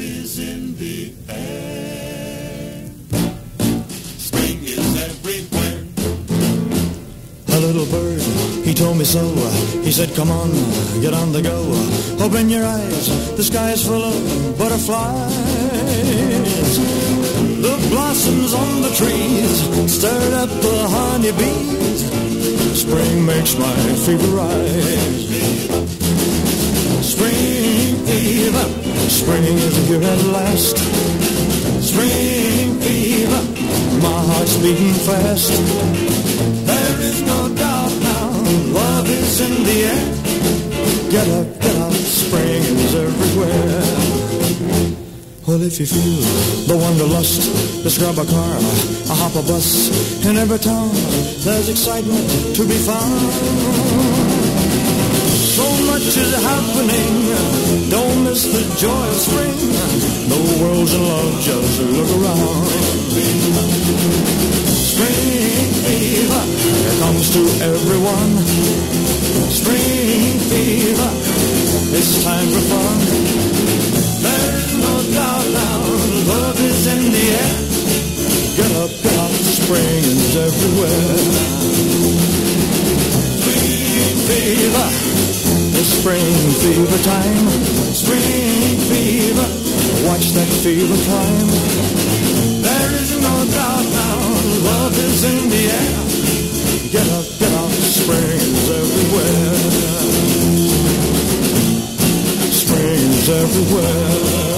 is in the air. Spring is everywhere. A little bird, he told me so. He said, come on, get on the go. Open your eyes, the sky is full of butterflies. The blossoms on the trees stirred up the honeybees. Spring makes my fever rise. Spring is here at last. Spring fever, my heart's beating fast. There is no doubt now, love is in the air. Get up, get up, spring is everywhere. Well, if you feel the wanderlust, just grab a car, a hop a bus. In every town, there's excitement to be found. So much is happening, joy of spring. The world's in love, just look around. Spring fever, it comes to everyone. Spring fever, it's time for fun. There's no doubt now, love is in the air. Get up, get up, spring is everywhere. Spring fever, it's spring fever time. Spring fever, watch that fever climb. There is no doubt now, love is in the air. Get up, get up, spring is everywhere. Spring is everywhere.